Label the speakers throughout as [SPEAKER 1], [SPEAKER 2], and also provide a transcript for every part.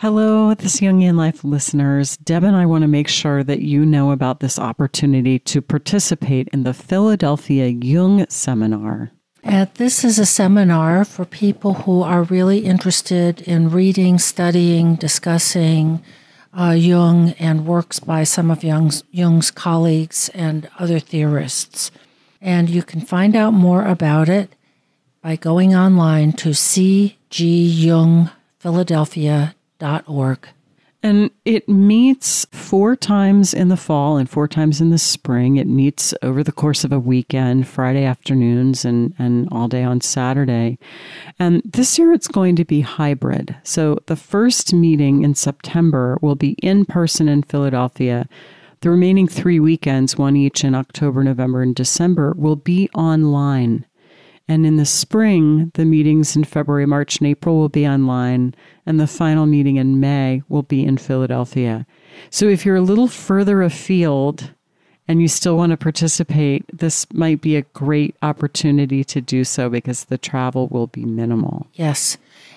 [SPEAKER 1] Hello, this Jungian Life listeners. Deb and I want to make sure that you know about this opportunity to participate in the Philadelphia Jung Seminar.
[SPEAKER 2] Uh, this is a seminar for people who are really interested in reading, studying, discussing uh, Jung and works by some of Jung's, Jung's colleagues and other theorists. And you can find out more about it by going online to cgjungphiladelphia.org.
[SPEAKER 1] And it meets four times in the fall and four times in the spring. It meets over the course of a weekend, Friday afternoons and, and all day on Saturday. And this year it's going to be hybrid. So the first meeting in September will be in person in Philadelphia. The remaining three weekends, one each in October, November, and December, will be online. And in the spring, the meetings in February, March, and April will be online, and the final meeting in May will be in Philadelphia. So if you're a little further afield and you still want to participate, this might be a great opportunity to do so because the travel will be minimal.
[SPEAKER 2] Yes.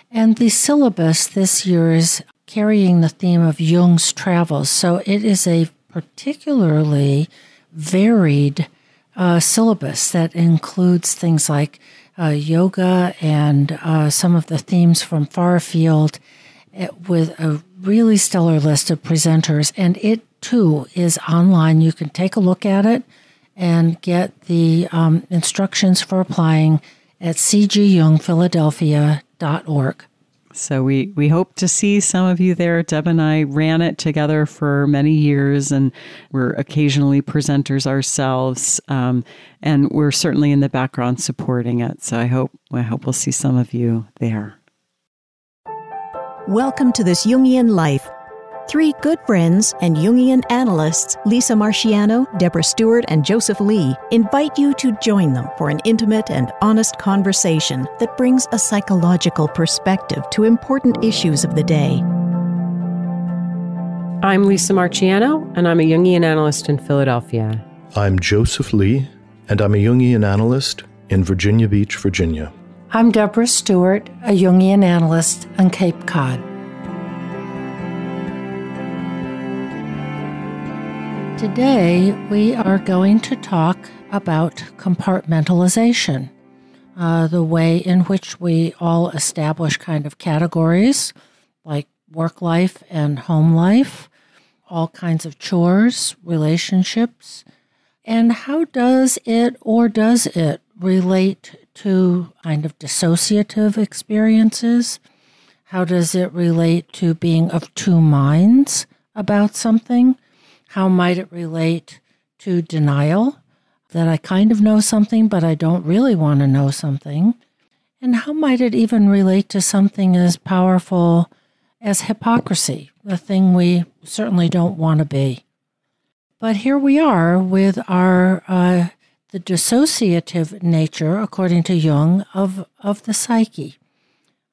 [SPEAKER 2] And the syllabus this year is carrying the theme of Jung's travels. So it is a particularly varied uh, syllabus that includes things like uh, yoga and uh, some of the themes from far afield eh, with a really stellar list of presenters. And it too is online. You can take a look at it and get the um, instructions for applying at cgjungphiladelphia.org.
[SPEAKER 1] So we, we hope to see some of you there. Deb and I ran it together for many years, and we're occasionally presenters ourselves. Um, and we're certainly in the background supporting it. So I hope I hope we'll see some of you there.
[SPEAKER 3] Welcome to this Jungian life Three good friends and Jungian analysts, Lisa Marciano, Deborah Stewart, and Joseph Lee, invite you to join them for an intimate and honest conversation that brings a psychological perspective to important issues of the day.
[SPEAKER 4] I'm Lisa Marciano, and I'm a Jungian analyst in Philadelphia.
[SPEAKER 5] I'm Joseph Lee, and I'm a Jungian analyst in Virginia Beach, Virginia.
[SPEAKER 2] I'm Deborah Stewart, a Jungian analyst on Cape Cod. Today, we are going to talk about compartmentalization, uh, the way in which we all establish kind of categories like work life and home life, all kinds of chores, relationships, and how does it or does it relate to kind of dissociative experiences? How does it relate to being of two minds about something? How might it relate to denial that I kind of know something, but I don't really want to know something? And how might it even relate to something as powerful as hypocrisy, the thing we certainly don't want to be? But here we are with our uh, the dissociative nature, according to Jung, of, of the psyche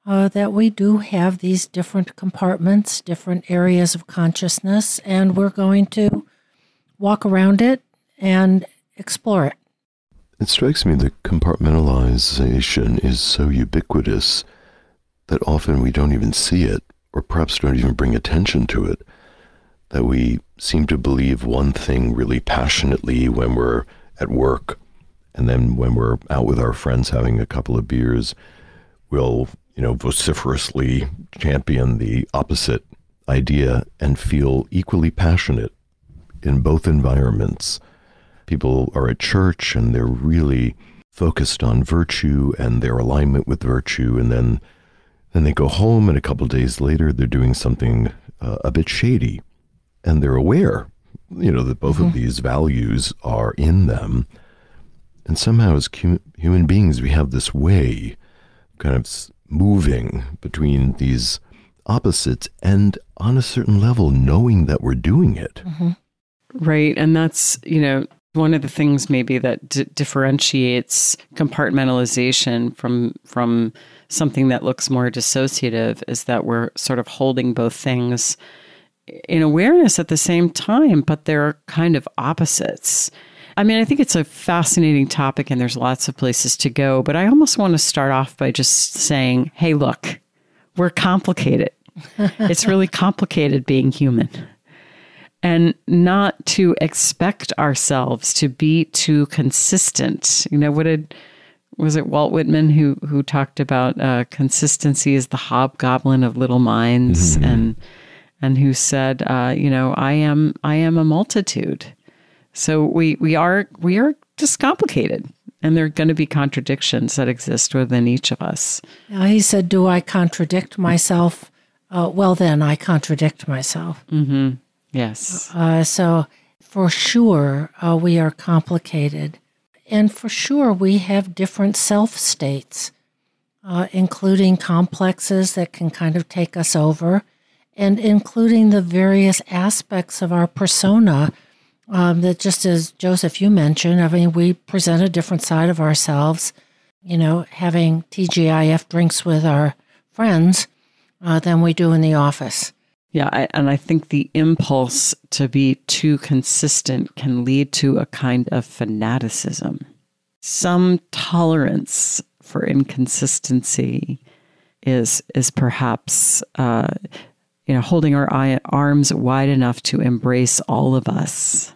[SPEAKER 2] uh, that we do have these different compartments, different areas of consciousness, and we're going to walk around it and explore it.
[SPEAKER 6] It strikes me that compartmentalization is so ubiquitous that often we don't even see it, or perhaps don't even bring attention to it. That we seem to believe one thing really passionately when we're at work, and then when we're out with our friends having a couple of beers, we'll you know, vociferously champion the opposite idea and feel equally passionate in both environments. People are at church and they're really focused on virtue and their alignment with virtue, and then then they go home, and a couple days later they're doing something uh, a bit shady, and they're aware, you know, that both mm-hmm. of these values are in them, and somehow as human beings we have this way, kind of moving between these opposites and on a certain level knowing that we're doing it. Mm-hmm.
[SPEAKER 1] Right. And that's, you know, one of the things maybe that d- differentiates compartmentalization from from something that looks more dissociative is that we're sort of holding both things in awareness at the same time, but they're kind of opposites. I mean, I think it's a fascinating topic and there's lots of places to go, but I almost want to start off by just saying, hey, look, we're complicated. it's really complicated being human. And not to expect ourselves to be too consistent. You know, what did was it Walt Whitman who who talked about uh, consistency is the hobgoblin of little minds, mm-hmm. and and who said, uh, you know, I am I am a multitude. So we we are we are just complicated, and there are going to be contradictions that exist within each of us.
[SPEAKER 2] Now he said, "Do I contradict myself?" Uh, well, then I contradict myself.
[SPEAKER 1] Mm-hmm. Yes.
[SPEAKER 2] Uh, so for sure, uh, we are complicated. And for sure, we have different self states, uh, including complexes that can kind of take us over, and including the various aspects of our persona um, that, just as Joseph, you mentioned, I mean, we present a different side of ourselves, you know, having TGIF drinks with our friends uh, than we do in the office.
[SPEAKER 1] Yeah, I, and I think the impulse to be too consistent can lead to a kind of fanaticism. Some tolerance for inconsistency is is perhaps uh, you know holding our eye, arms wide enough to embrace all of us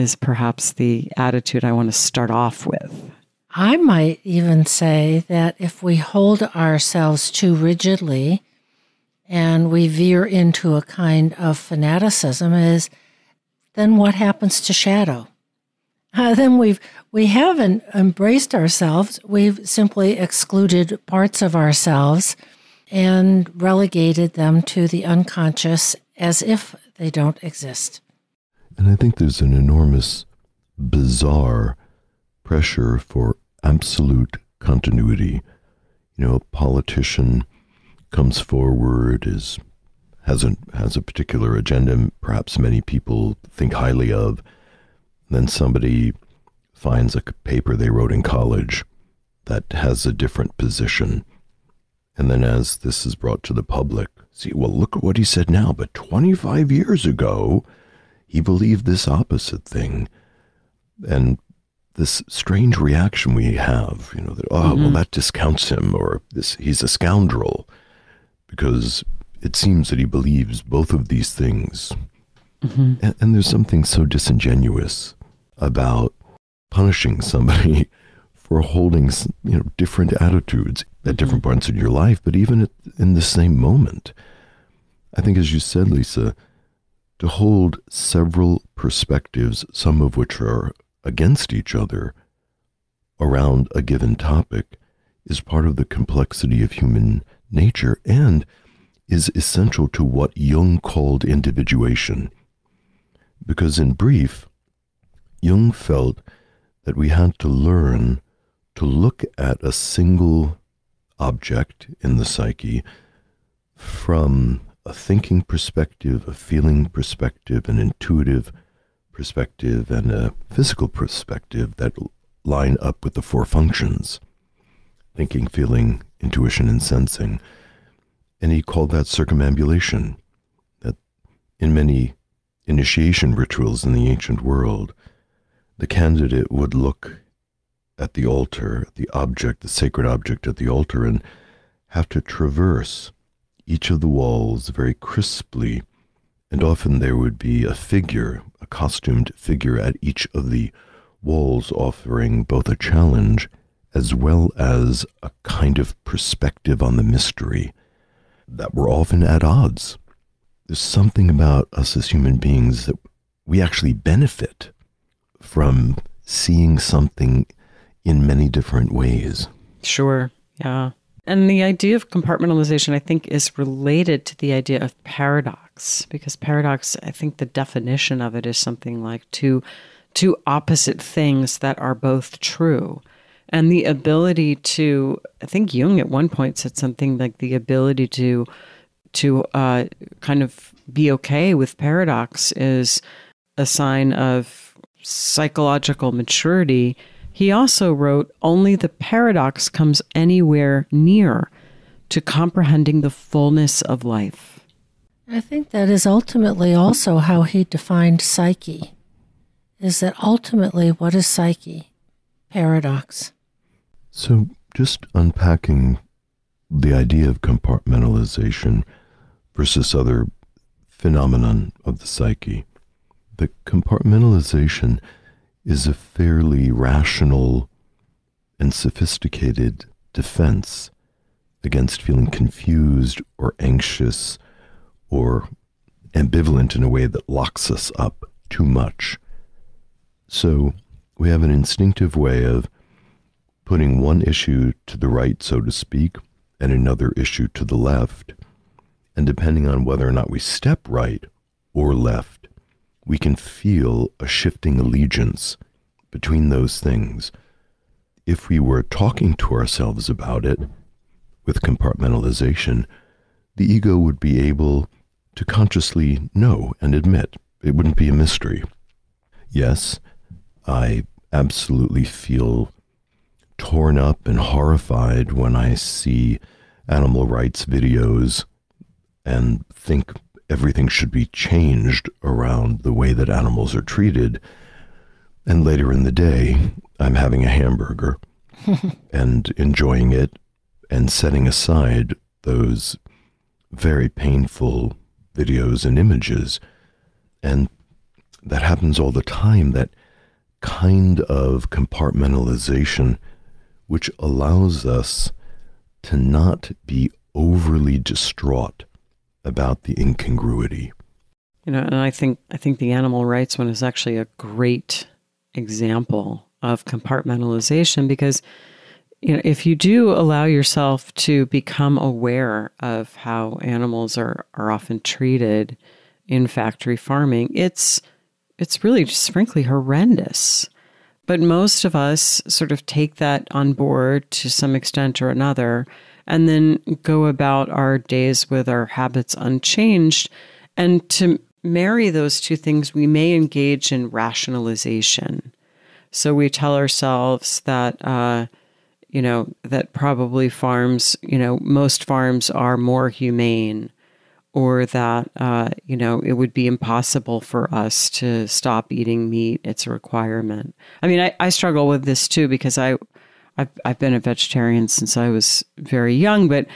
[SPEAKER 1] is perhaps the attitude I want to start off with.
[SPEAKER 2] I might even say that if we hold ourselves too rigidly, and we veer into a kind of fanaticism is then what happens to shadow? Uh, then we've we haven't embraced ourselves. We've simply excluded parts of ourselves and relegated them to the unconscious as if they don't exist
[SPEAKER 6] and i think there's an enormous bizarre pressure for absolute continuity. You know a politician comes forward is has a has a particular agenda perhaps many people think highly of. Then somebody finds a paper they wrote in college that has a different position. And then as this is brought to the public see well look at what he said now but 25 years ago he believed this opposite thing and this strange reaction we have you know that oh mm-hmm. well that discounts him or this he's a scoundrel because it seems that he believes both of these things. Mm-hmm. And, and, there's something so disingenuous about punishing somebody for holding you know different attitudes at different mm-hmm. points in your life, but even at, in the same moment. I think, as you said, Lisa, to hold several perspectives, some of which are against each other, around a given topic, is part of the complexity of human nature and is essential to what Jung called individuation. Because, in brief, Jung felt that we had to learn to look at a single object in the psyche from a thinking perspective, a feeling perspective, an intuitive perspective, and a physical perspective that line up with the four functions thinking, feeling, intuition, and sensing. And he called that circumambulation. That in many initiation rituals in the ancient world, the candidate would look at the altar, the object, the sacred object at the altar, and have to traverse each of the walls very crisply. And often there would be a figure, a costumed figure at each of the walls, offering both a challenge as well as a kind of perspective on the mystery that we're often at odds. There's something about us as human beings that we actually benefit from seeing something in many different ways.
[SPEAKER 1] Sure. Yeah. And the idea of compartmentalization, I think, is related to the idea of paradox, because paradox, I think the definition of it is something like two, two opposite things that are both true. And the ability to i think jung at one point said something like the ability to to uh, kind of be okay with paradox is a sign of psychological maturity he also wrote only the paradox comes anywhere near to comprehending the fullness of life.
[SPEAKER 2] I think that is ultimately also how he defined psyche is that ultimately what is psyche? Paradox.
[SPEAKER 6] So, just unpacking the idea of compartmentalization, versus other phenomenon of the psyche. The compartmentalization is a fairly rational and sophisticated defense against feeling confused or anxious or ambivalent in a way that locks us up too much. So we have an instinctive way of putting one issue to the right, so to speak, and another issue to the left. And depending on whether or not we step right or left, we can feel a shifting allegiance between those things. If we were talking to ourselves about it with compartmentalization, the ego would be able to consciously know and admit. It wouldn't be a mystery. Yes, I absolutely feel torn up and horrified when I see animal rights videos and think everything should be changed around the way that animals are treated. And later in the day, I'm having a hamburger and enjoying it and setting aside those very painful videos and images. And that happens all the time, that kind of compartmentalization, which allows us to not be overly distraught about the incongruity.
[SPEAKER 1] You know, and I think I think the animal rights one is actually a great example of compartmentalization because you know if you do allow yourself to become aware of how animals are are often treated in factory farming, it's it's really just frankly horrendous. But most of us sort of take that on board to some extent or another and then go about our days with our habits unchanged. And to marry those two things, we may engage in rationalization. So we tell ourselves that, uh, you know, that probably farms, you know, most farms are more humane or that uh, you know it would be impossible for us to stop eating meat it's a requirement i mean i, I struggle with this too because i I've, I've been a vegetarian since i was very young but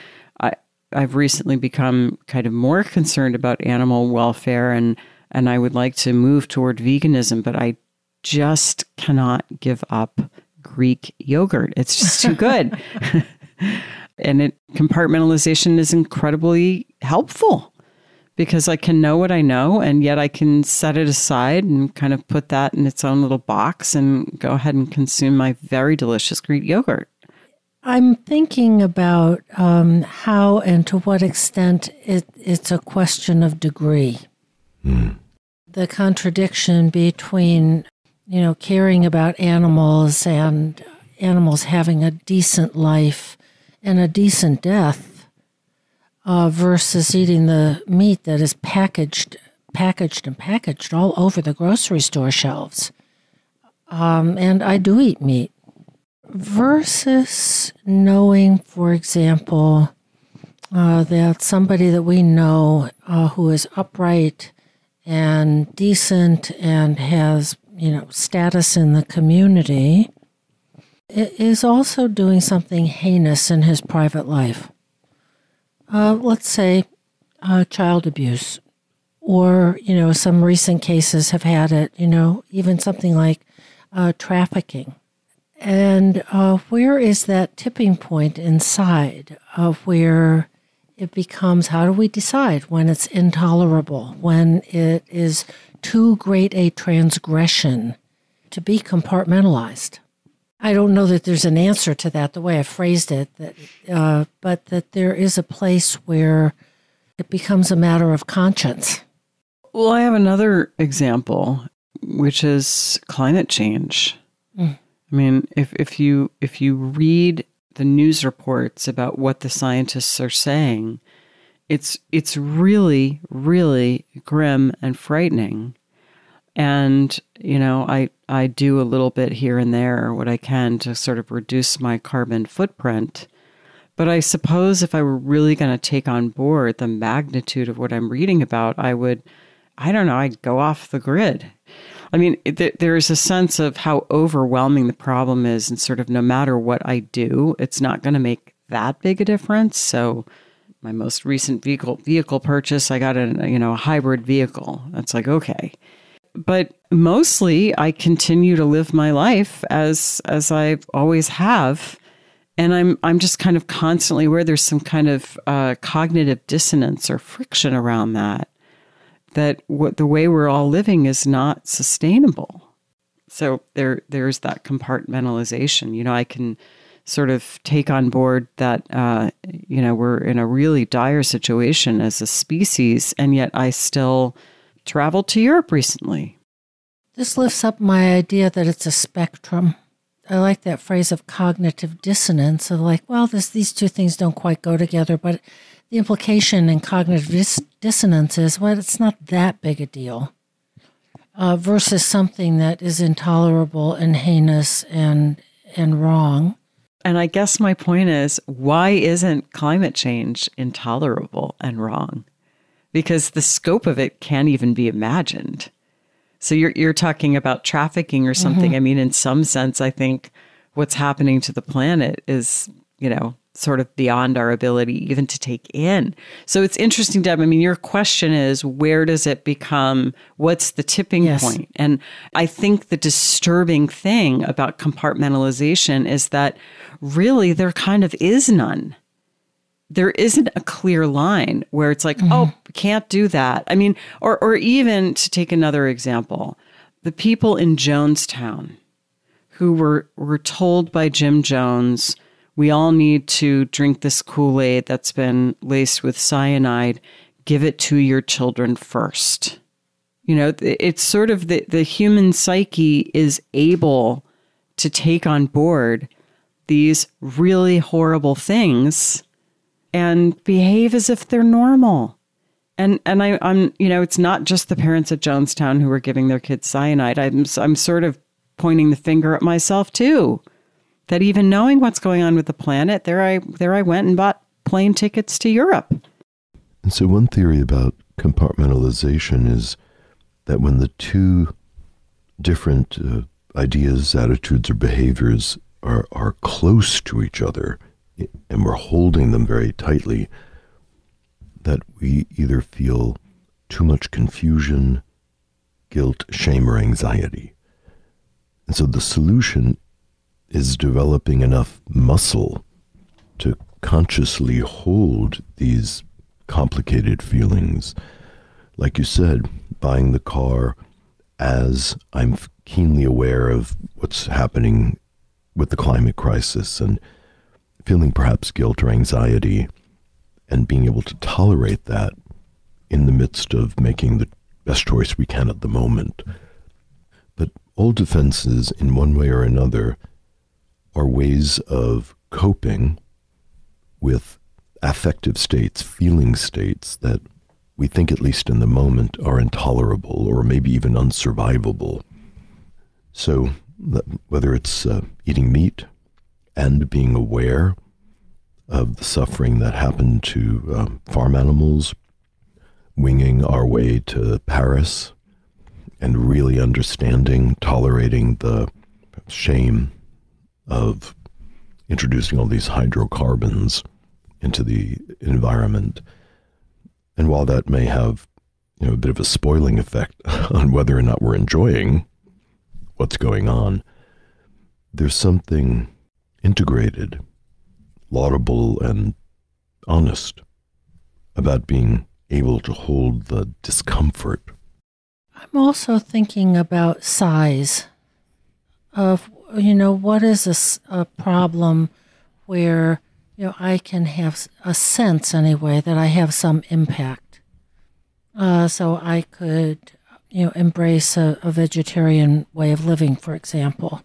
[SPEAKER 1] I, i've recently become kind of more concerned about animal welfare and and i would like to move toward veganism but i just cannot give up greek yogurt. It's just too good. And it compartmentalization is incredibly helpful because I can know what I know and yet I can set it aside and kind of put that in its own little box and go ahead and consume my very delicious Greek yogurt.
[SPEAKER 2] I'm thinking about um, how and to what extent it, it's a question of degree. Mm. The contradiction between, you know, caring about animals and animals having a decent life and a decent death uh, versus eating the meat that is packaged, packaged and packaged all over the grocery store shelves. Um, and I do eat meat. Versus knowing, for example, uh, that somebody that we know uh, who is upright and decent and has, you know, status in the community is also doing something heinous in his private life. Uh, let's say uh, child abuse, or you know, some recent cases have had it. You know, even something like uh, trafficking. And uh, where is that tipping point inside of where it becomes? How do we decide when it's intolerable, when it is too great a transgression to be compartmentalized? I don't know that there's an answer to that the way I phrased it, that, uh, but that there is a place where it becomes a matter of conscience.
[SPEAKER 1] Well, I have another example, which is climate change. Mm. I mean, if, if you if you read the news reports about what the scientists are saying, it's it's really really grim and frightening. And, you know, I, I do a little bit here and there, what I can to sort of reduce my carbon footprint. But I suppose if I were really going to take on board the magnitude of what I'm reading about, I would, I don't know, I'd go off the grid. I mean, th- there's a sense of how overwhelming the problem is, and sort of no matter what I do, it's not going to make that big a difference. So my most recent vehicle vehicle purchase, I got a you know a hybrid vehicle. That's like okay, but mostly I continue to live my life as as I always have, and I'm I'm just kind of constantly aware there's some kind of uh, cognitive dissonance or friction around that. That what the way we're all living is not sustainable. So there there's that compartmentalization. You know, I can sort of take on board that uh, you know we're in a really dire situation as a species, and yet I still traveled to Europe recently.
[SPEAKER 2] This lifts up my idea that it's a spectrum. I like that phrase of cognitive dissonance of like, well, this, these two things don't quite go together, but the implication in cognitive dis- dissonance is, well, it's not that big a deal. Uh, versus something that is intolerable and heinous and and wrong.
[SPEAKER 1] And I guess my point is why isn't climate change intolerable and wrong? Because the scope of it can't even be imagined. So you're you're talking about trafficking or something. Mm-hmm. I mean, in some sense, I think what's happening to the planet is, you know, sort of beyond our ability even to take in. So it's interesting, Deb. I mean, your question is where does it become, what's the tipping yes. point? And I think the disturbing thing about compartmentalization is that really there kind of is none. There isn't a clear line where it's like, mm-hmm. oh, can't do that. I mean, or or even to take another example, the people in Jonestown who were were told by Jim Jones we all need to drink this Kool Aid that's been laced with cyanide. Give it to your children first. You know, it's sort of the, the human psyche is able to take on board these really horrible things and behave as if they're normal. And and I, I'm you know it's not just the parents at Jonestown who are giving their kids cyanide. I'm I'm sort of pointing the finger at myself too that even knowing what's going on with the planet, there I there I went and bought plane tickets to Europe.
[SPEAKER 6] And so one theory about compartmentalization is that when the two different uh, ideas, attitudes, or behaviors are are close to each other, and we're holding them very tightly, that we either feel too much confusion, guilt, shame, or anxiety. And so the solution is developing enough muscle to consciously hold these complicated feelings. Like you said, buying the car as I'm keenly aware of what's happening with the climate crisis and feeling perhaps guilt or anxiety and being able to tolerate that in the midst of making the best choice we can at the moment. But all defenses, in one way or another, are ways of coping with affective states, feeling states that we think, at least in the moment, are intolerable or maybe even unsurvivable. So, whether it's uh, eating meat and being aware of the suffering that happened to uh, farm animals, winging our way to Paris, and really understanding, tolerating the shame of introducing all these hydrocarbons into the environment. And while that may have you know, a bit of a spoiling effect on whether or not we're enjoying what's going on, there's something integrated, laudable, and honest about being able to hold the discomfort.
[SPEAKER 2] I'm also thinking about size of you know, what is a, a problem where, you know, I can have a sense anyway that I have some impact. Uh, so I could, you know, embrace a, a vegetarian way of living, for example.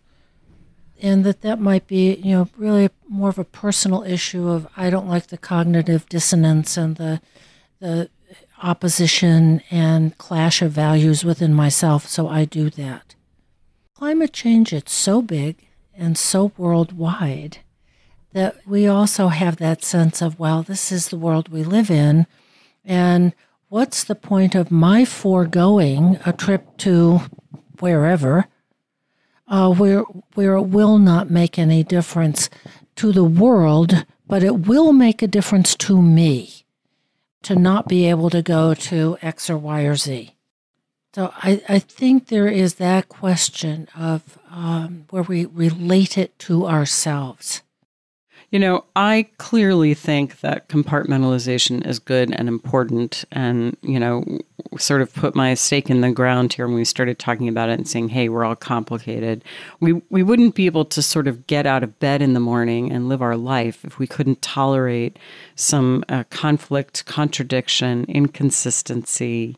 [SPEAKER 2] And that that might be, you know, really more of a personal issue of I don't like the cognitive dissonance and the the opposition and clash of values within myself, so I do that. Climate change it's so big and so worldwide that we also have that sense of well this is the world we live in and what's the point of my foregoing a trip to wherever uh, where where it will not make any difference to the world but it will make a difference to me to not be able to go to X or Y or Z. So I, I think there is that question of um, where we relate it to ourselves.
[SPEAKER 1] You know, I clearly think that compartmentalization is good and important. And, you know, sort of put my stake in the ground here when we started talking about it and saying, hey, we're all complicated. We, we wouldn't be able to sort of get out of bed in the morning and live our life if we couldn't tolerate some uh, conflict, contradiction, inconsistency.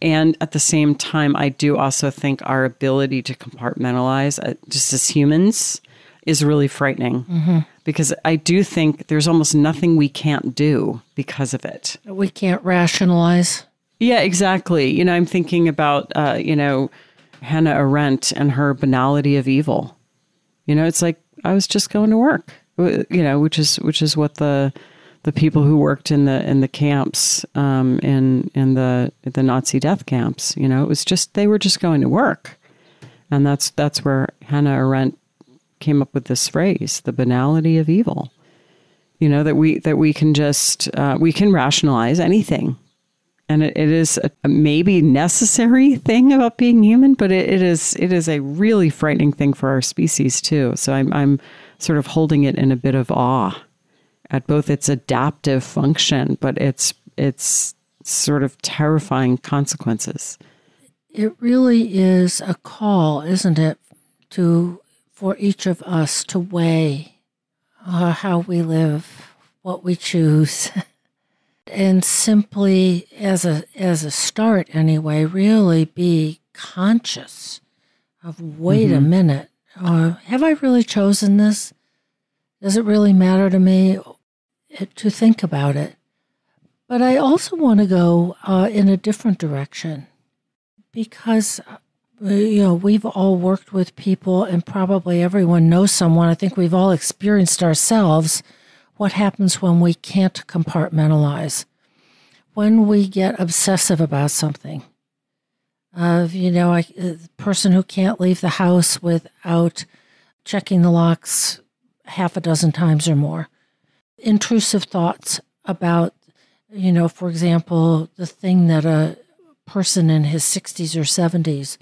[SPEAKER 1] And at the same time, I do also think our ability to compartmentalize, uh, just as humans, is really frightening. Mm-hmm because I do think there's almost nothing we can't do because of it.
[SPEAKER 2] We can't rationalize.
[SPEAKER 1] Yeah, exactly. You know, I'm thinking about, uh, you know, Hannah Arendt and her banality of evil. You know, it's like I was just going to work. You know, which is which is what the the people who worked in the in the camps um, in in the the Nazi death camps. You know, it was just they were just going to work, and that's that's where Hannah Arendt came up with this phrase, the banality of evil. You know, that we that we can just uh, we can rationalize anything. And it, it is a, a, maybe necessary thing about being human, but it, it is it is a really frightening thing for our species too. So I'm I'm sort of holding it in a bit of awe at both its adaptive function, but its its sort of terrifying consequences.
[SPEAKER 2] It really is a call, isn't it, to for each of us to weigh uh, how we live, what we choose, and simply as a as a start anyway, really be conscious of wait mm-hmm. a minute, uh, have I really chosen this? Does it really matter to me to think about it? But I also want to go uh, in a different direction because you know, we've all worked with people, and probably everyone knows someone. I think we've all experienced ourselves what happens when we can't compartmentalize, when we get obsessive about something. Uh, you know, a person who can't leave the house without checking the locks half a dozen times or more. Intrusive thoughts about, you know, for example, the thing that a person in his 60s or 70s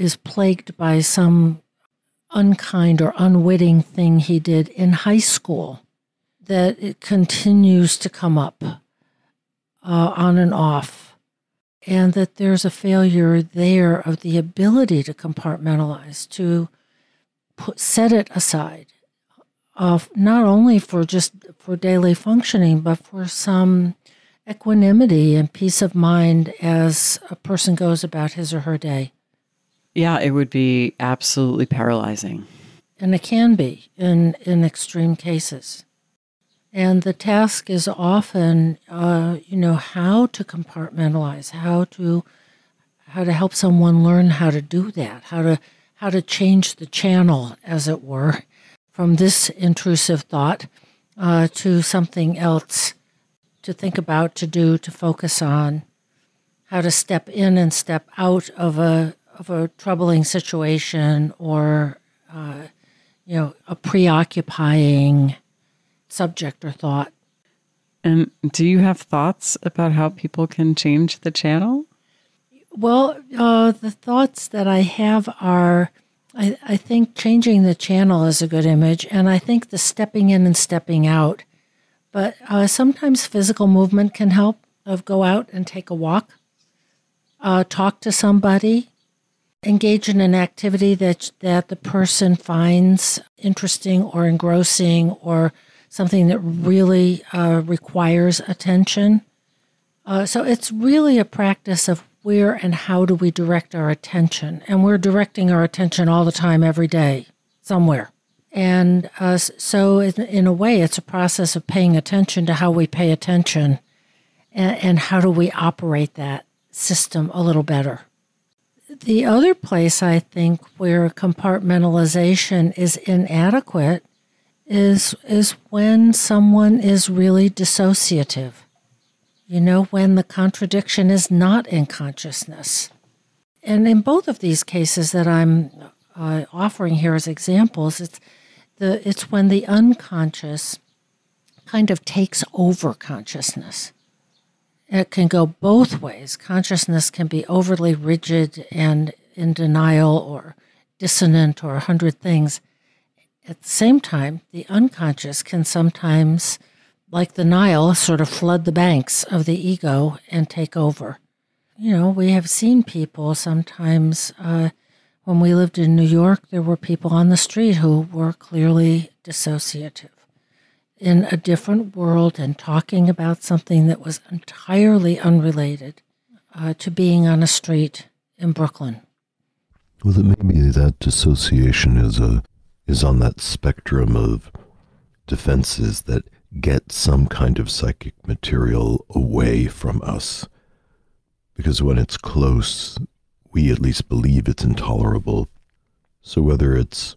[SPEAKER 2] is plagued by some unkind or unwitting thing he did in high school that it continues to come up uh, on and off, and that there's a failure there of the ability to compartmentalize, to put, set it aside, not only for just for daily functioning, but for some equanimity and peace of mind as a person goes about his or her day.
[SPEAKER 1] Yeah, it would be absolutely paralyzing.
[SPEAKER 2] And it can be in, in extreme cases. And the task is often, uh, you know, how to compartmentalize, how to how to help someone learn how to do that, how to how to change the channel, as it were, from this intrusive thought uh, to something else to think about, to do, to focus on, how to step in and step out of a of a troubling situation or uh, you know a preoccupying subject or thought.
[SPEAKER 1] And do you have thoughts about how people can change the channel?
[SPEAKER 2] Well, uh, the thoughts that I have are I, I, think changing the channel is a good image, and I think the stepping in and stepping out. But uh, sometimes physical movement can help. Of go out and take a walk, uh, talk to somebody, engage in an activity that that the person finds interesting or engrossing or something that really uh, requires attention. Uh, so it's really a practice of where and how do we direct our attention, and we're directing our attention all the time, every day, somewhere. And uh, so, in, a way, it's a process of paying attention to how we pay attention, and, and how do we operate that system a little better. The other place I think where compartmentalization is inadequate is is when someone is really dissociative. You know, when the contradiction is not in consciousness. And in both of these cases that I'm uh, offering here as examples, it's the it's when the unconscious kind of takes over consciousness. It can go both ways. Consciousness can be overly rigid and in denial or dissonant or a hundred things. At the same time, the unconscious can sometimes, like the Nile, sort of flood the banks of the ego and take over. You know, we have seen people sometimes. Uh, when we lived in New York, there were people on the street who were clearly dissociative in a different world and talking about something that was entirely unrelated uh, to being on a street in Brooklyn.
[SPEAKER 6] Well, it may be that dissociation is a is on that spectrum of defenses that get some kind of psychic material away from us. Because when it's close, we at least believe it's intolerable. So whether it's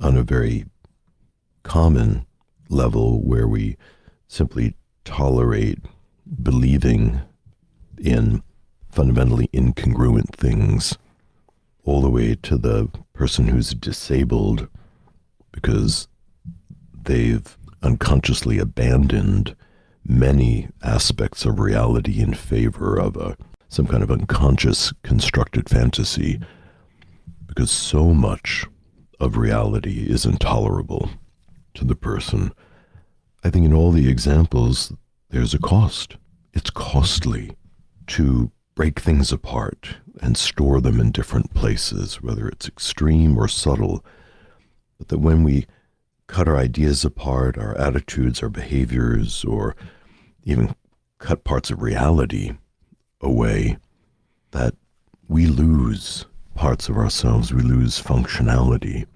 [SPEAKER 6] on a very common level where we simply tolerate believing in fundamentally incongruent things, all the way to the person who's disabled because they've unconsciously abandoned many aspects of reality in favor of a some kind of unconscious constructed fantasy because so much of reality is intolerable to the person. I think in all the examples, there's a cost. It's costly to break things apart and store them in different places, whether it's extreme or subtle. But that when we cut our ideas apart, our attitudes, our behaviors, or even cut parts of reality away, that we lose parts of ourselves, we lose functionality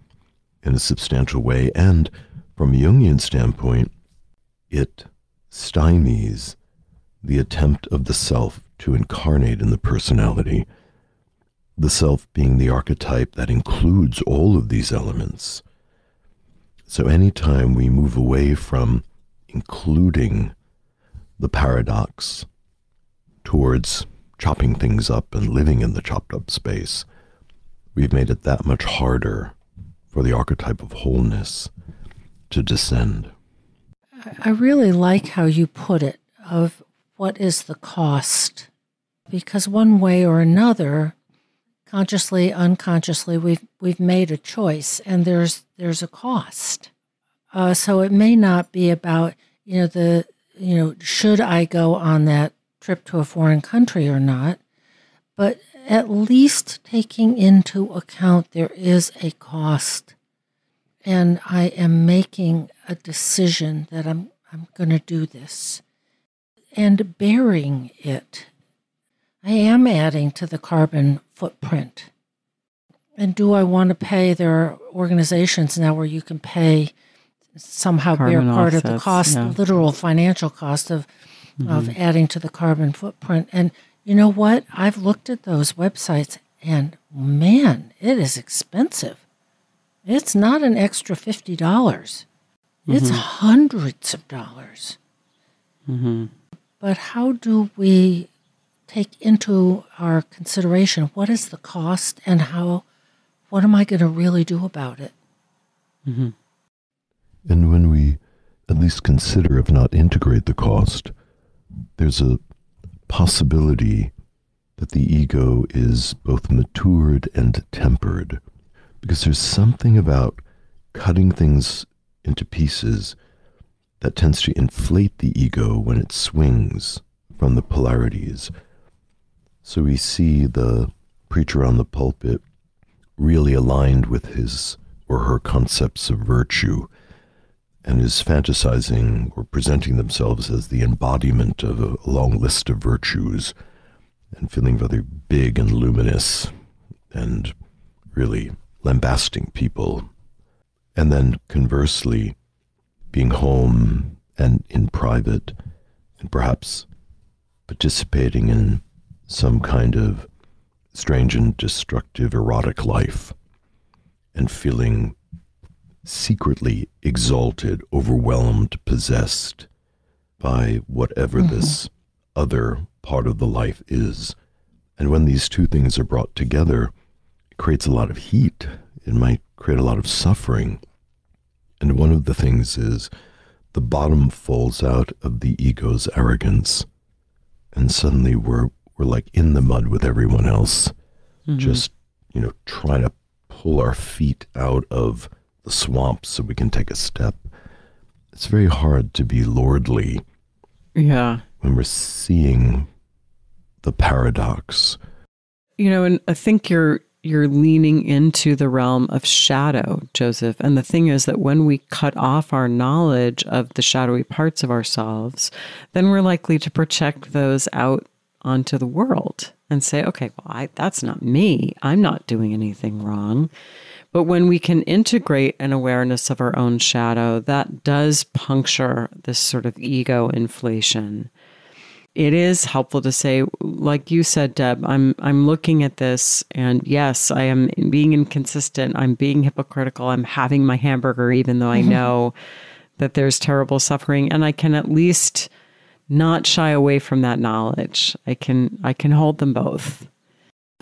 [SPEAKER 6] in a substantial way. And from a Jungian standpoint, it stymies the attempt of the self to incarnate in the personality, the self being the archetype that includes all of these elements. So, anytime we move away from including the paradox towards chopping things up and living in the chopped up space, we've made it that much harder for the archetype of wholeness to descend.
[SPEAKER 2] I really like how you put it of what is the cost? Because one way or another, consciously, unconsciously, we've we've made a choice, and there's there's a cost. Uh, so it may not be about you know the you know should I go on that trip to a foreign country or not, but at least taking into account there is a cost and I am making a decision that I'm I'm going to do this and bearing it. I am adding to the carbon footprint. And do I want to pay? There are organizations now where you can pay somehow carbon bear part offsets, of the cost, yeah. literal financial cost of mm-hmm. of adding to the carbon footprint. And you know what? I've looked at those websites and man, it is expensive. It's not an extra 50. dollars It's mm-hmm. hundreds of dollars. Mm-hmm. But how do we take into our consideration what is the cost and how, what am I going to really do about it?
[SPEAKER 6] Mm-hmm. And when we at least consider, if not integrate the cost, there's a possibility that the ego is both matured and tempered because there's something about cutting things into pieces that tends to inflate the ego when it swings from the polarities. So we see the preacher on the pulpit really aligned with his or her concepts of virtue and is fantasizing or presenting themselves as the embodiment of a long list of virtues and feeling rather big and luminous and really lambasting people, and then conversely, being home and in private, and perhaps participating in some kind of strange and destructive erotic life, and feeling secretly exalted, overwhelmed, possessed by whatever mm-hmm. this other part of the life is. And when these two things are brought together, creates a lot of heat. It might create a lot of suffering. And one of the things is the bottom falls out of the ego's arrogance. and suddenly we're we're like in the mud with everyone else, mm-hmm. just you know trying to pull our feet out of the swamp so we can take a step. It's very hard to be lordly.
[SPEAKER 1] Yeah.
[SPEAKER 6] When we're seeing the paradox.
[SPEAKER 1] You know, and I think you're you're leaning into the realm of shadow, Joseph. And the thing is that when we cut off our knowledge of the shadowy parts of ourselves, then we're likely to project those out onto the world and say, okay, well, I, that's not me. I'm not doing anything wrong. But when we can integrate an awareness of our own shadow, that does puncture this sort of ego inflation. It is helpful to say, like you said, Deb, I'm I'm looking at this and yes, I am being inconsistent, I'm being hypocritical, I'm having my hamburger even though I mm-hmm. know that there's terrible suffering and I can at least not shy away from that knowledge. I can I can hold them both.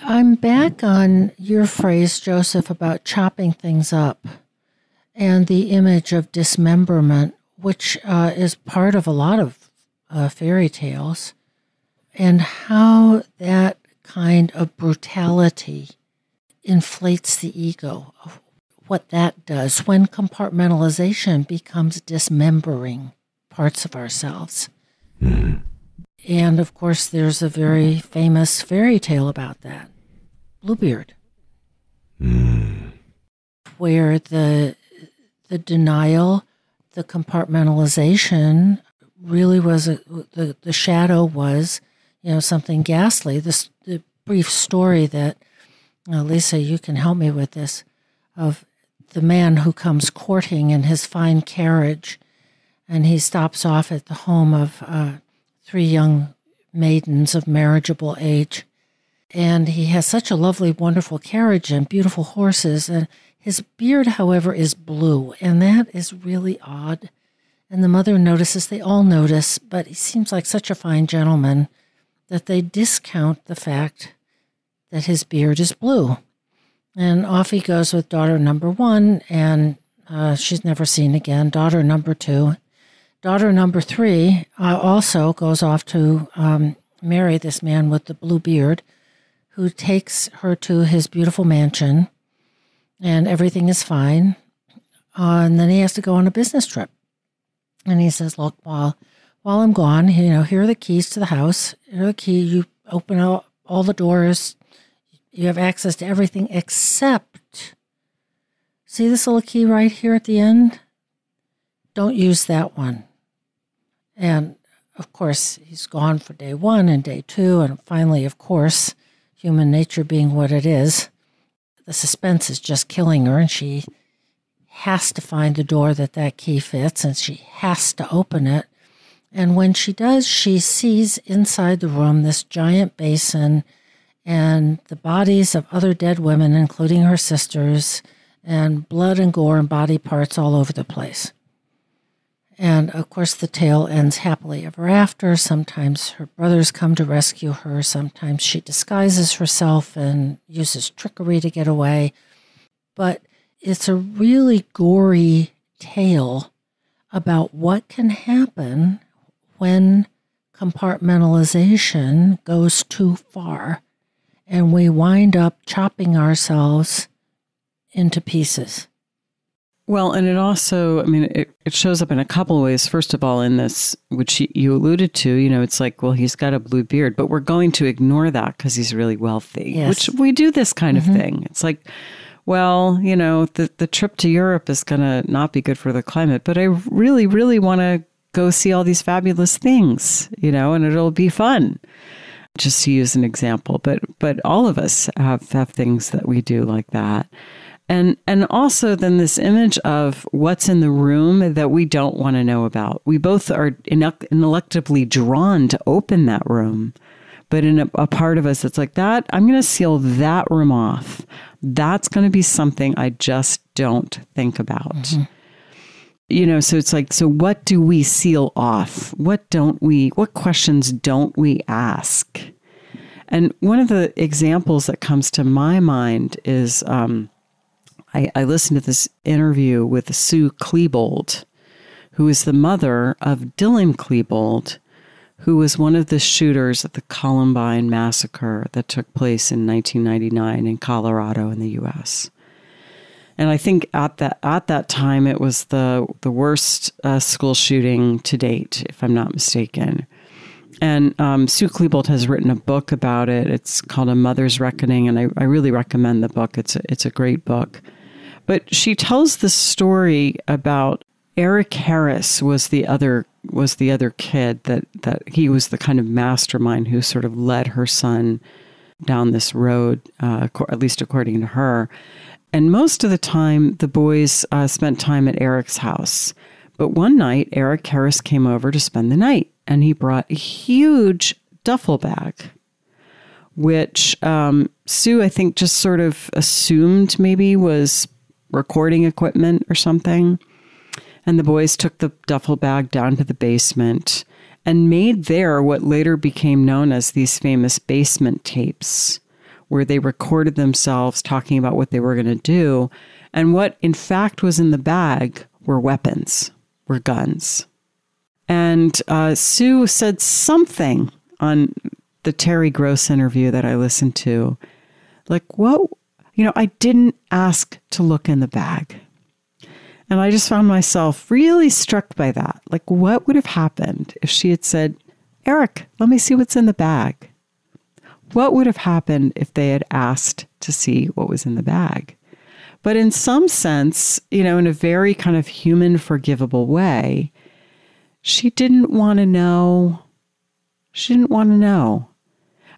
[SPEAKER 2] I'm back on your phrase, Joseph, about chopping things up and the image of dismemberment, which uh, is part of a lot of uh, fairy tales, and how that kind of brutality inflates the ego, of what that does when compartmentalization becomes dismembering parts of ourselves. Mm. And of course, there's a very famous fairy tale about that Bluebeard, mm. where the, the denial, the compartmentalization really was a, the, the shadow was, you know, something ghastly. This the brief story that, uh, Lisa, you can help me with this, of the man who comes courting in his fine carriage and he stops off at the home of uh, three young maidens of marriageable age. And he has such a lovely, wonderful carriage and beautiful horses. And his beard, however, is blue, and that is really odd. And the mother notices, they all notice, but he seems like such a fine gentleman that they discount the fact that his beard is blue. And off he goes with daughter number one, and uh, she's never seen again. Daughter number two, Daughter number three uh, also goes off to um, marry this man with the blue beard, who takes her to his beautiful mansion, and everything is fine. Uh, and then he has to go on a business trip, and he says, "Look, while while I'm gone, you know, here are the keys to the house. Here are the key. You open all, all the doors. You have access to everything except." See this little key right here at the end? Don't use that one. And of course, he's gone for day one and day two. And finally, of course, human nature being what it is, the suspense is just killing her. And she has to find the door that that key fits and she has to open it. And when she does, she sees inside the room this giant basin and the bodies of other dead women, including her sisters, and blood and gore and body parts all over the place. And of course, the tale ends happily ever after. Sometimes her brothers come to rescue her. Sometimes she disguises herself and uses trickery to get away. But it's a really gory tale about what can happen when compartmentalization goes too far and we wind up chopping ourselves into pieces.
[SPEAKER 1] Well, and it also, I mean, it, it shows up in a couple of ways. First of all, in this, which you alluded to, you know, it's like, well, he's got a blue beard, but we're going to ignore that because he's really wealthy, yes. which we do this kind mm-hmm. of thing. It's like, well, you know, the, the trip to Europe is going to not be good for the climate, but I really, really want to go see all these fabulous things, you know, and it'll be fun. Just to use an example, but but all of us have have things that we do like that. And and also then this image of what's in the room that we don't want to know about. We both are ineluctably drawn to open that room but in a, a part of us it's like that i'm going to seal that room off. That's going to be something i just don't think about. Mm-hmm. you know so it's like so what do we seal off? What don't we what questions don't we ask? And one of the examples that comes to my mind is um, I, I listened to this interview with Sue Klebold, who is the mother of Dylan Klebold, who was one of the shooters at the Columbine massacre that took place in 1999 in Colorado in the US. And I think at that at that time it was the the worst uh, school shooting to date, if I'm not mistaken. And um, Sue Klebold has written a book about it. It's called A Mother's Reckoning, and I, I really recommend the book. It's a, it's a great book. But she tells the story about Eric Harris was the other was the other kid that that he was the kind of mastermind who sort of led her son down this road, uh, at least according to her. And most of the time, the boys uh, spent time at Eric's house. But one night, Eric Harris came over to spend the night, and he brought a huge duffel bag, which um, Sue, I think, just sort of assumed maybe was recording equipment or something. And the boys took the duffel bag down to the basement and made there what later became known as these famous basement tapes, where they recorded themselves talking about what they were going to do. And what in fact was in the bag were weapons, were guns. And uh, Sue said something on the Terry Gross interview that I listened to. Like, what? You know, I didn't ask to look in the bag. And I just found myself really struck by that. Like, what would have happened if she had said, Eric, let me see what's in the bag? What would have happened if they had asked to see what was in the bag? But in some sense, you know, in a very kind of human, forgivable way, she didn't want to know. She didn't want to know.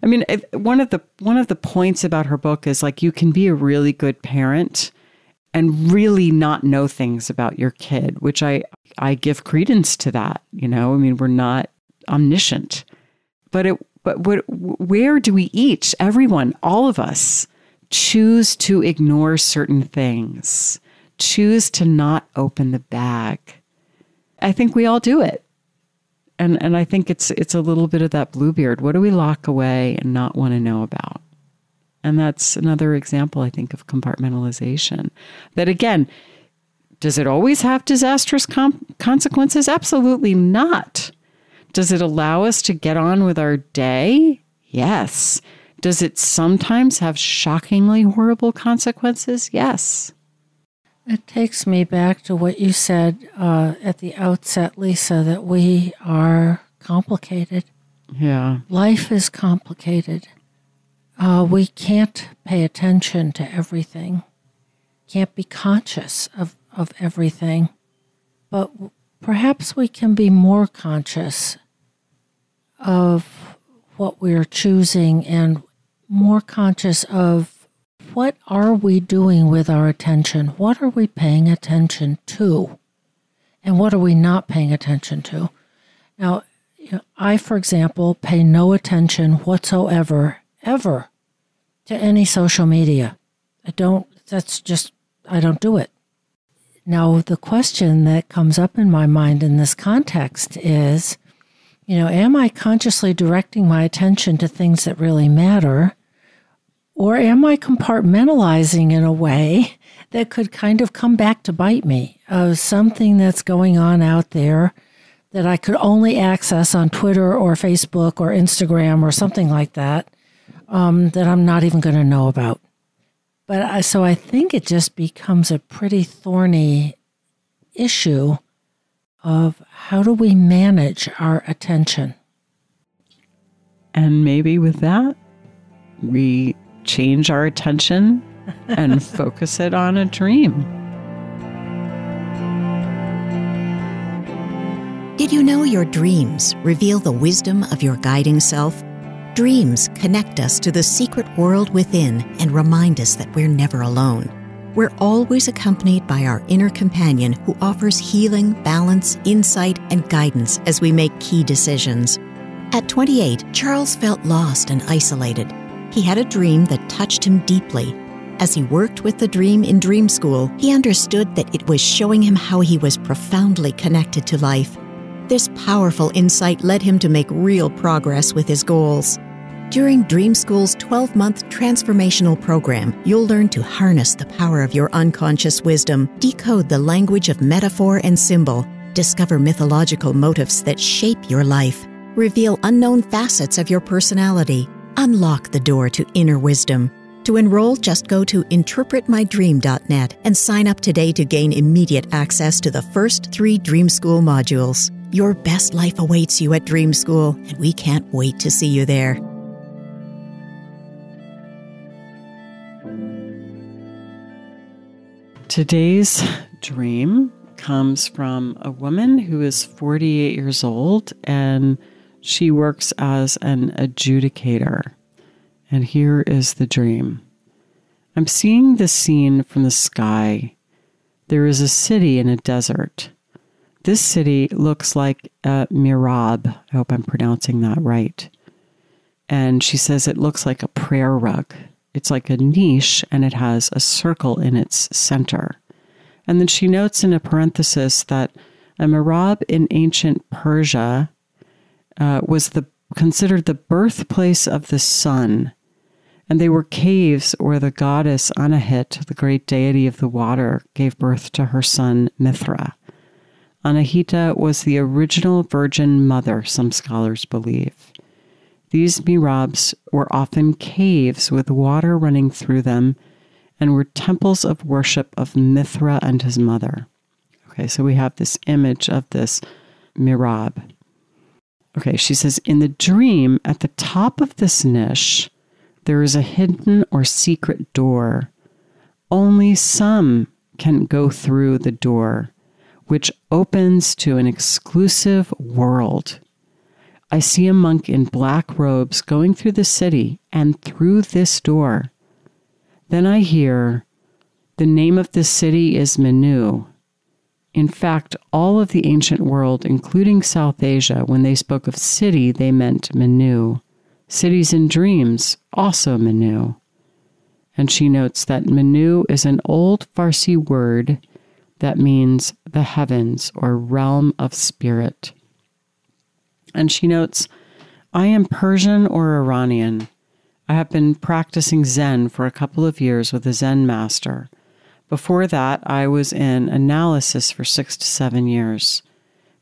[SPEAKER 1] I mean, one of the one of the points about her book is like you can be a really good parent and really not know things about your kid, which I I give credence to that, you know? I mean, we're not omniscient. But it but what, where do we each, everyone, all of us choose to ignore certain things? Choose to not open the bag. I think we all do it. And and I think it's it's a little bit of that bluebeard. What do we lock away and not want to know about? And that's another example, I think, of compartmentalization. That again, does it always have disastrous consequences? Absolutely not. Does it allow us to get on with our day? Yes. Does it sometimes have shockingly horrible consequences? Yes.
[SPEAKER 2] It takes me back to what you said uh, at the outset, Lisa, that we are complicated.
[SPEAKER 1] Yeah.
[SPEAKER 2] Life is complicated. Uh, we can't pay attention to everything, can't be conscious of, of everything, but perhaps we can be more conscious of what we're choosing and more conscious of what are we doing with our attention? What are we paying attention to? And what are we not paying attention to? Now, I, for example, pay no attention whatsoever, ever to any social media. I don't, that's just, I don't do it. Now, the question that comes up in my mind in this context is, you know, am I consciously directing my attention to things that really matter? Or am I compartmentalizing in a way that could kind of come back to bite me of something that's going on out there that I could only access on Twitter or Facebook or Instagram or something like that? Um, that I'm not even going to know about. But I, so I think it just becomes a pretty thorny issue of how do we manage our attention.
[SPEAKER 1] And maybe with that, we change our attention and focus it on a dream.
[SPEAKER 3] Did you know your dreams reveal the wisdom of your guiding self? Dreams connect us to the secret world within and remind us that we're never alone. We're always accompanied by our inner companion who offers healing, balance, insight, and guidance as we make key decisions. At 28, Charles felt lost and isolated. He had a dream that touched him deeply. As he worked with the dream in Dream School, he understood that it was showing him how he was profoundly connected to life this powerful insight led him to make real progress with his goals. During Dream School's 12 month transformational program, you'll learn to harness the power of your unconscious wisdom, decode the language of metaphor and symbol, discover mythological motifs that shape your life, reveal unknown facets of your personality, unlock the door to inner wisdom. To enroll, just go to interpretmydream.net and sign up today to gain immediate access to the first three Dream School modules. Your best life awaits you at Dream School, and we can't wait to see you there.
[SPEAKER 1] Today's dream comes from a woman who is 48 years old and she works as an adjudicator. And here is the dream I'm seeing the scene from the sky. There is a city in a desert. This city looks like a mihrab. I hope I'm pronouncing that right. And she says it looks like a prayer rug. It's like a niche and it has a circle in its center. And then she notes in a parenthesis that a mihrab in ancient Persia uh, was the considered the birthplace of the sun. And they were caves where the goddess Anahit, the great deity of the water, gave birth to her son Mithra. Anahita was the original virgin mother, some scholars believe. These mihrabs were often caves with water running through them and were temples of worship of Mithra and his mother. Okay, so we have this image of this mihrab. Okay, she says, in the dream, at the top of this niche, there is a hidden or secret door. Only some can go through the door which opens to an exclusive world. I see a monk in black robes going through the city and through this door. Then I hear, the name of this city is Minoo. In fact, all of the ancient world, including South Asia, when they spoke of city, they meant Minoo. Cities in dreams, also Minoo. And she notes that Minoo is an old Farsi word that means the heavens or realm of spirit. And she notes, I am Persian or Iranian. I have been practicing Zen for a couple of years with a Zen master. Before that, I was in analysis for six to seven years.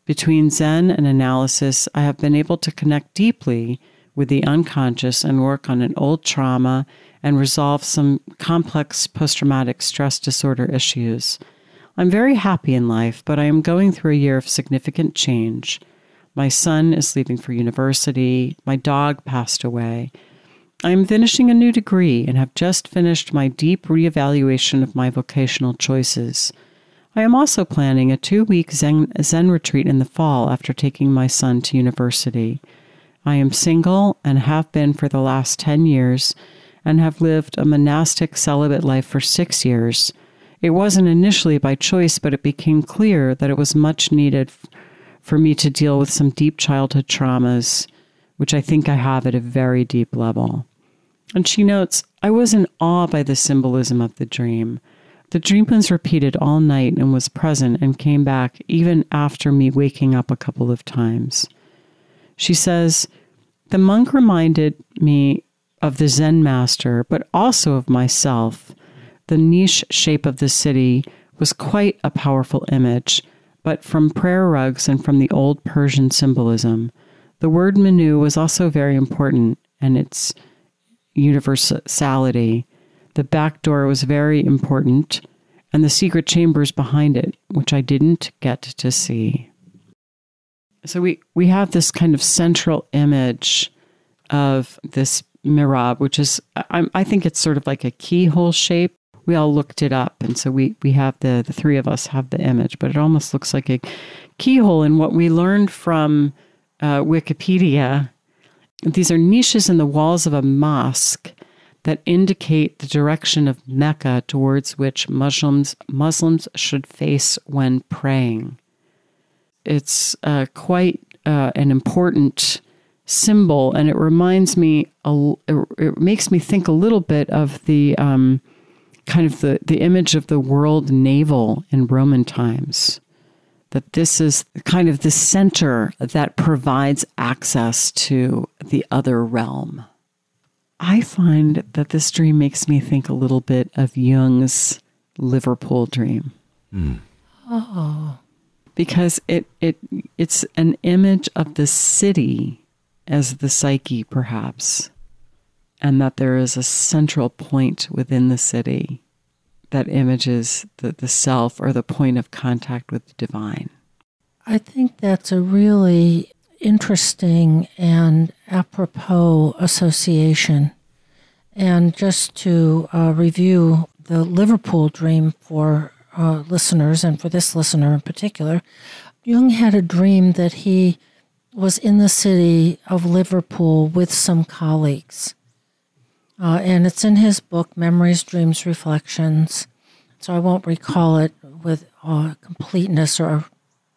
[SPEAKER 1] Between Zen and analysis, I have been able to connect deeply with the unconscious and work on an old trauma and resolve some complex post traumatic stress disorder issues. I'm very happy in life, but I am going through a year of significant change. My son is leaving for university. My dog passed away. I am finishing a new degree and have just finished my deep reevaluation of my vocational choices. I am also planning a two week Zen, Zen retreat in the fall after taking my son to university. I am single and have been for the last 10 years and have lived a monastic celibate life for six years. It wasn't initially by choice, but it became clear that it was much needed for me to deal with some deep childhood traumas, which I think I have at a very deep level. And she notes, I was in awe by the symbolism of the dream. The dream was repeated all night and was present and came back even after me waking up a couple of times. She says, The monk reminded me of the Zen master, but also of myself the niche shape of the city was quite a powerful image, but from prayer rugs and from the old Persian symbolism. The word Minoo was also very important and its universality. The back door was very important, and the secret chambers behind it, which I didn't get to see. So we, we have this kind of central image of this mihrab, which is, I, I think it's sort of like a keyhole shape we all looked it up. And so we we have the the three of us have the image but it almost looks like a keyhole and what we learned from uh, wikipedia. These are niches in the walls of a mosque that indicate the direction of mecca towards which muslims muslims should face when praying. It's uh, quite uh, an important symbol and it reminds me A, it makes me think a little bit of the um, kind of the, the image of the world navel in Roman times. That this is kind of the center that provides access to the other realm. I find that this dream makes me think a little bit of Jung's Liverpool dream.
[SPEAKER 2] Mm. Oh.
[SPEAKER 1] because it it it's an image of the city as the psyche perhaps and that there is a central point within the city that images the, the self or the point of contact with the divine.
[SPEAKER 2] I think that's a really interesting and apropos association. And just to uh, review the Liverpool dream for uh, listeners, and for this listener in particular, Jung had a dream that he was in the city of Liverpool with some colleagues. Uh, and it's in his book, Memories, Dreams, Reflections. So I won't recall it with uh, completeness or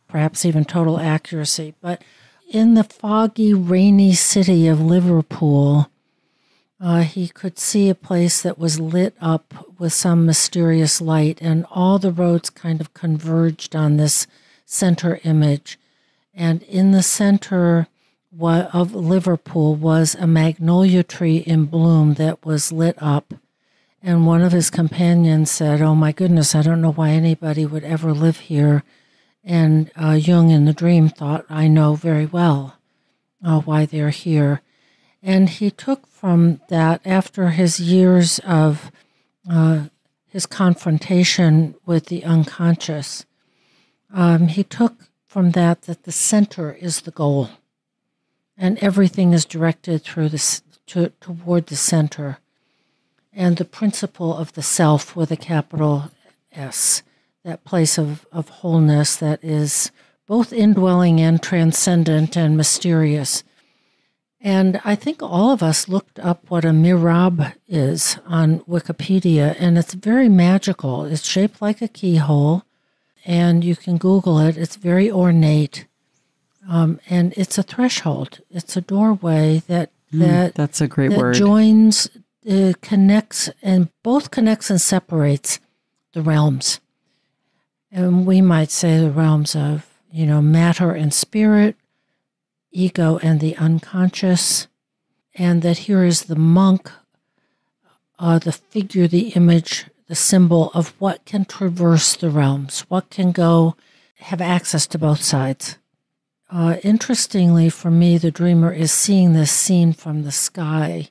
[SPEAKER 2] perhaps even total accuracy. But in the foggy, rainy city of Liverpool, uh, he could see a place that was lit up with some mysterious light, and all the roads kind of converged on this center image. And in the center, of Liverpool was a magnolia tree in bloom that was lit up. And one of his companions said, Oh my goodness, I don't know why anybody would ever live here. And uh, Jung in the dream thought, I know very well uh, why they're here. And he took from that, after his years of uh, his confrontation with the unconscious, um, he took from that that the center is the goal and everything is directed through this to, toward the center and the principle of the self with a capital S, that place of, of wholeness that is both indwelling and transcendent and mysterious. And I think all of us looked up what a mihrab is on Wikipedia, and it's very magical. It's shaped like a keyhole, and you can Google it. It's very ornate. Um, and it's a threshold. It's a doorway that
[SPEAKER 1] mm,
[SPEAKER 2] that
[SPEAKER 1] that's a great
[SPEAKER 2] that
[SPEAKER 1] word.
[SPEAKER 2] Joins, uh, connects, and both connects and separates the realms. And we might say the realms of you know matter and spirit, ego and the unconscious, and that here is the monk, uh, the figure, the image, the symbol of what can traverse the realms, what can go have access to both sides. Uh, interestingly, for me, the dreamer is seeing this scene from the sky,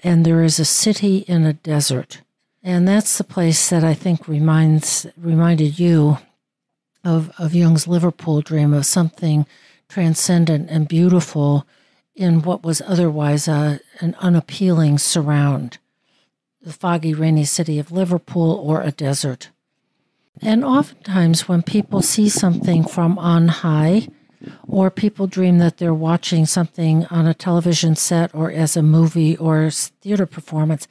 [SPEAKER 2] and there is a city in a desert, and that's the place that I think reminds reminded you of of Jung's Liverpool dream of something transcendent and beautiful in what was otherwise a, an unappealing surround, the foggy, rainy city of Liverpool or a desert. And oftentimes, when people see something from on high or people dream that they're watching something on a television set or as a movie or theater performance.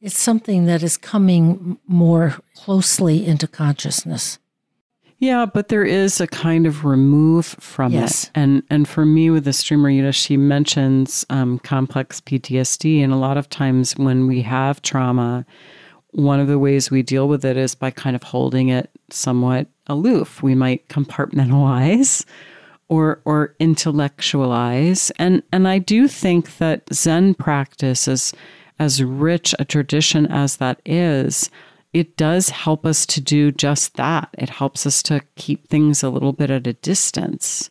[SPEAKER 2] It's something that is coming more closely into consciousness.
[SPEAKER 1] Yeah, but there is a kind of remove from
[SPEAKER 2] yes.
[SPEAKER 1] it. And and for me with the streamer, you know, she mentions um, complex PTSD. And a lot of times when we have trauma, one of the ways we deal with it is by kind of holding it somewhat aloof. We might compartmentalize or or intellectualize. And and I do think that Zen practice is as rich a tradition as that is, it does help us to do just that. It helps us to keep things a little bit at a distance.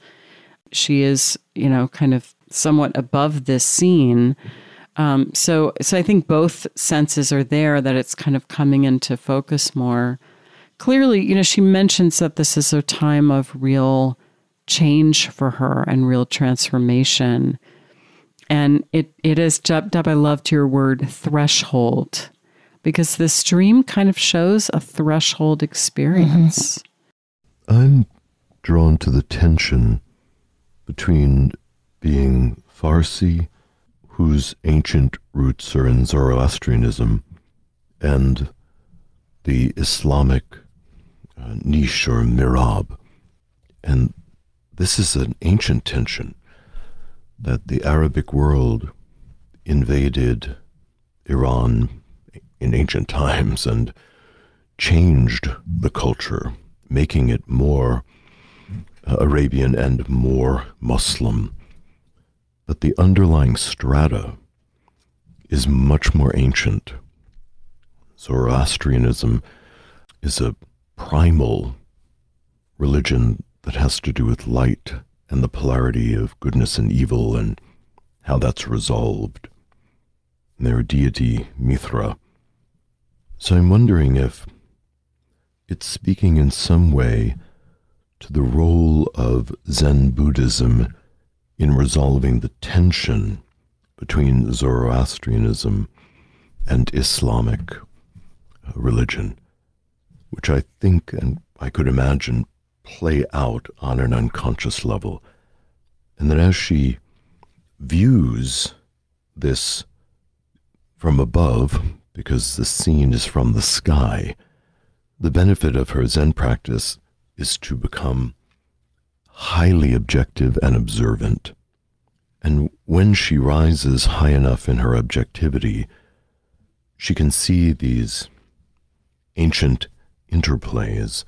[SPEAKER 1] She is, you know, kind of somewhat above this scene. Um, so, so I think both senses are there that it's kind of coming into focus more. Clearly, you know, she mentions that this is a time of real change for her and real transformation. And it, it is, Deb, Deb, I loved your word threshold because this dream kind of shows a threshold experience.
[SPEAKER 6] Mm-hmm. I'm drawn to the tension between being Farsi, whose ancient roots are in Zoroastrianism, and the Islamic uh, niche or mihrab. And this is an ancient tension that the Arabic world invaded Iran in ancient times and changed the culture, making it more uh, Arabian and more Muslim. But the underlying strata is much more ancient. Zoroastrianism is a primal religion that has to do with light and the polarity of goodness and evil and how that's resolved. Their deity, Mithra. So I'm wondering if it's speaking in some way to the role of Zen Buddhism in resolving the tension between Zoroastrianism and Islamic uh, religion, which I think and I could imagine play out on an unconscious level. And that as she views this from above, because the scene is from the sky, the benefit of her Zen practice is to become highly objective and observant. And when she rises high enough in her objectivity, she can see these ancient interplays,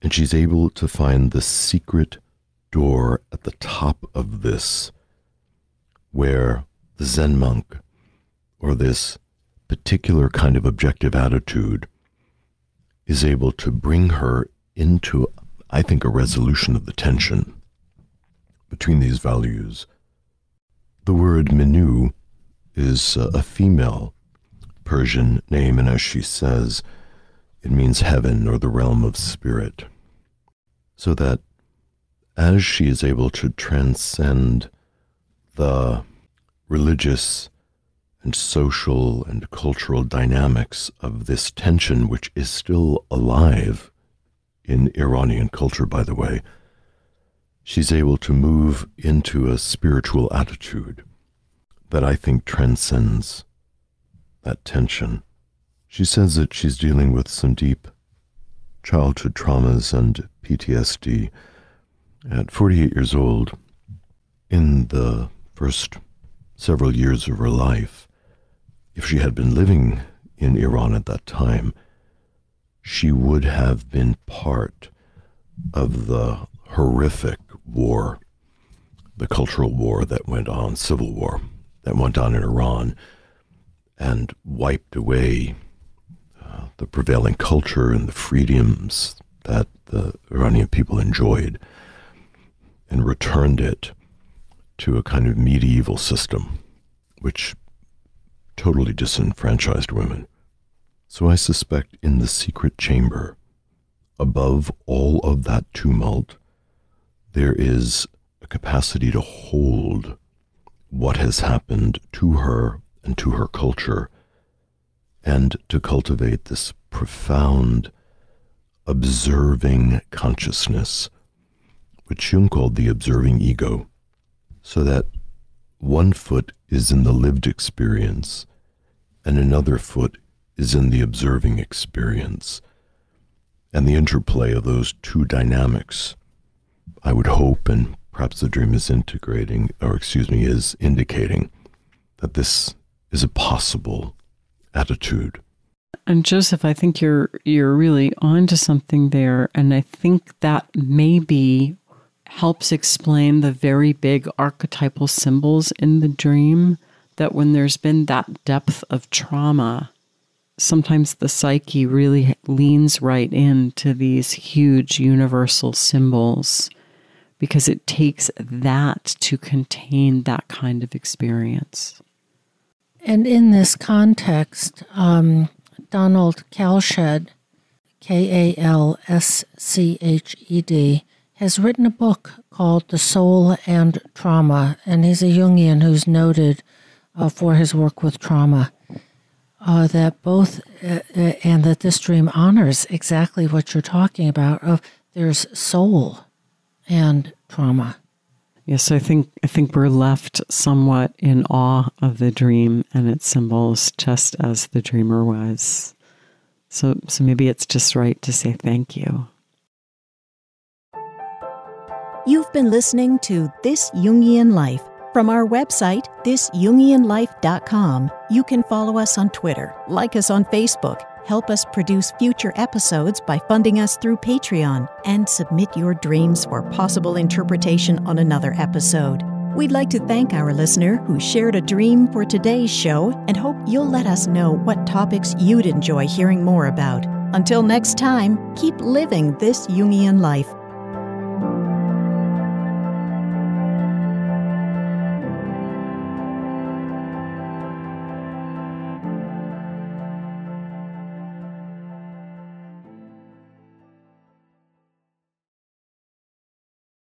[SPEAKER 6] and she's able to find the secret door at the top of this, where the Zen monk, or this particular kind of objective attitude, is able to bring her into, I think, a resolution of the tension between these values. The word Minoo is uh, a female Persian name, and as she says, it means heaven or the realm of spirit. So that as she is able to transcend the religious and social and cultural dynamics of this tension, which is still alive in Iranian culture, by the way, she's able to move into a spiritual attitude that I think transcends that tension. She says that she's dealing with some deep childhood traumas and PTSD. At 48 years old, in the first several years of her life, if she had been living in Iran at that time, she would have been part of the horrific war, the cultural war that went on, civil war that went on in Iran and wiped away uh, the prevailing culture and the freedoms that the Iranian people enjoyed and returned it to a kind of medieval system which totally disenfranchised women. So I suspect in the secret chamber, above all of that tumult, there is a capacity to hold what has happened to her and to her culture, and to cultivate this profound, observing consciousness, which Jung called the observing ego, so that one foot is in the lived experience and another foot is in the observing experience. And the interplay of those two dynamics, I would hope, and perhaps the dream is integrating, or excuse me, is indicating that this is a possible attitude.
[SPEAKER 1] And Joseph, I think you're you're really onto something there, and I think that maybe helps explain the very big archetypal symbols in the dream. That when there's been that depth of trauma, sometimes the psyche really leans right into these huge universal symbols because it takes that to contain that kind of experience.
[SPEAKER 2] And in this context, um, Donald Kalsched, K A L S C H E D, has written a book called The Soul and Trauma, and he's a Jungian who's noted uh, for his work with trauma. Uh, that both, uh, uh and that this dream honors exactly what you're talking about of there's soul and trauma.
[SPEAKER 1] Yes, I think I think we're left somewhat in awe of the dream and its symbols, just as the dreamer was. So, so maybe it's just right to say thank you.
[SPEAKER 3] You've been listening to This Jungian Life. From our website, thisjungianlife.com, you can follow us on Twitter, like us on Facebook, Help us produce future episodes by funding us through Patreon and submit your dreams for possible interpretation on another episode. We'd like to thank our listener who shared a dream for today's show and hope you'll let us know what topics you'd enjoy hearing more about. Until next time, keep living this Jungian life.